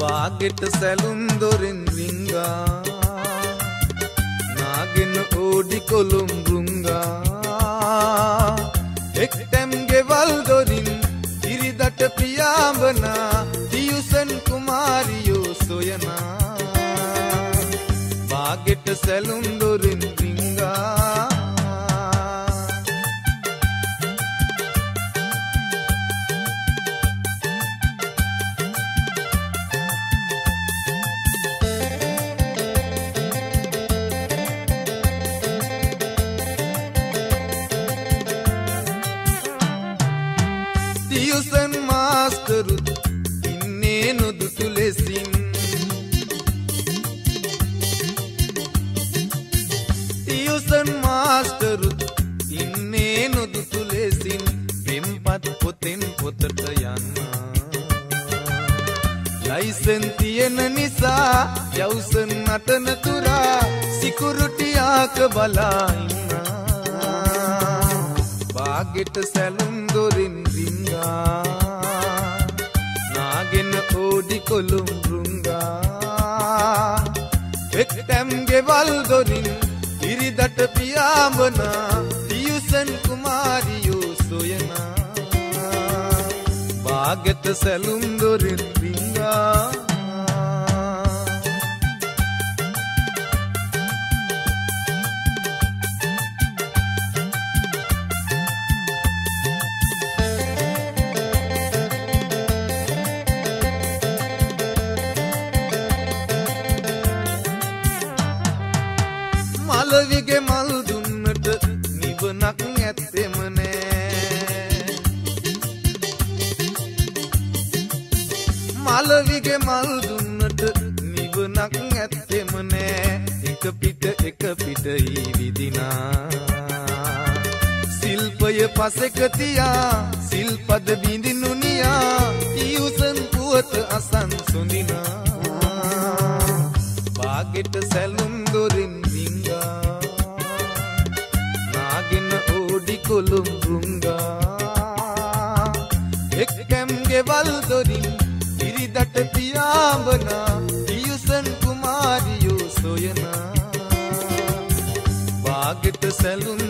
බාගෙට සැලුම් දොරින් රිංගා. නාගෙන ඕඩි කොළුම් රුංගා. එක්ටැම් ගෙවල් දොරින් ඉරිදට පියාඹනා. තියුසන් කුමාරියෝ සොයනා. බාගෙට සැලුම් දොරින් තියුසන් මාස්ටරුත් ඉන්නේ නොදුටු ලෙසින්. තියුසන් මාස්ටරුත් ඉන්නේ නොදුටු ලෙසින්. පෙම්පත් පොතෙන් පොතට යන්න. ලයිසන් තියෙන නිසා යවුසන් නටන තුරා සිකුරුටියාක බලා ඉන්නා. බාගෙට සැලුම් දොරින් රිංගා නාගෙන ඕඩි කොළුම් රුංගා එක්ටැම් ගෙවල් දොරින් ඉරිදට පියාඹනා. තියුසන් කුමාරියෝ සොයනා. බාගෙට සැලුම් දොරින් රිංගා මලවිගේ මල් දුන්නට නිවනක් ඇත්තෙම නෑ. මලවිගේ මල් දුන්නට නිවනක් ඇත්තෙම නෑ. එක පිට එක පිට ඊ විදිනා සිල්පය පසෙක තියා සිල්පද බිඳිනු නියා තියුසන් පුවත අසන් සොඳිනා බාගෙට සැලුම් ඕඩි කොළුම් රුංගා එක්කැම් ගෙවල් දොරින් ඉරිදට පියාඹනා. තියුසන් කුමාරියෝ සොයනා. බාගෙට සැලුම් දොරින් රිංගා